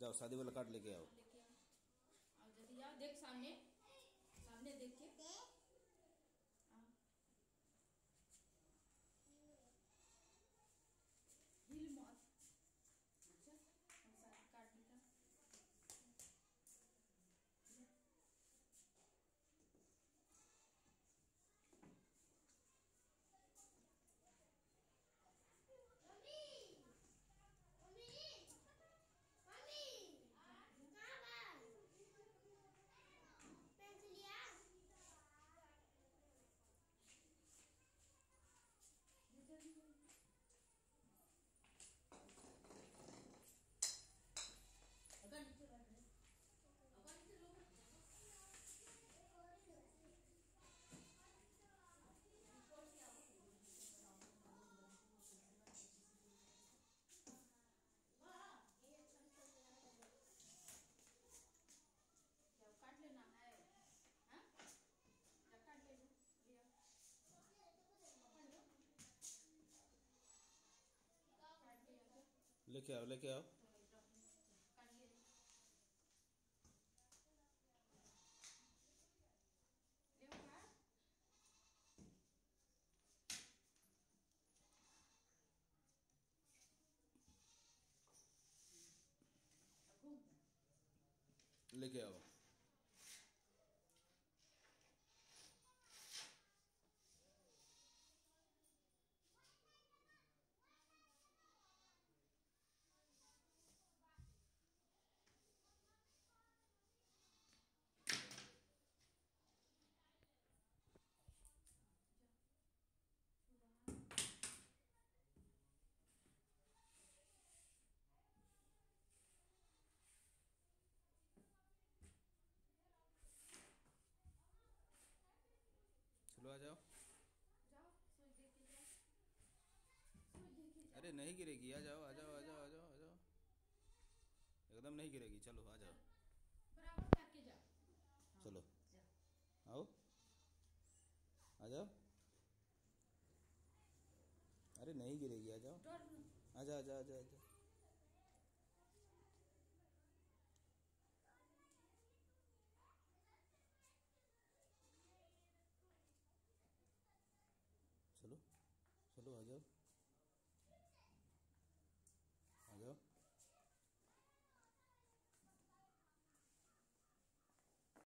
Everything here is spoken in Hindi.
जाओ शादी वाला कार्ड लेके आओ। लेके आओ लेके आओ। लेके आओ चलो आ जाओ जाओ सोच देख के जाओ सोच देख के जाओ अरे नहीं गिरेगी आ जाओ आ जाओ आ जाओ आ जाओ आ जाओ। एकदम नहीं गिरेगी चलो आ जाओ। जाओ। हाँ, चलो। आओ। आ जाओ। अरे नहीं गिरेगी आ जाओ। आ जा आ जा आ जा आ जा। चलो चलो आ जाओ।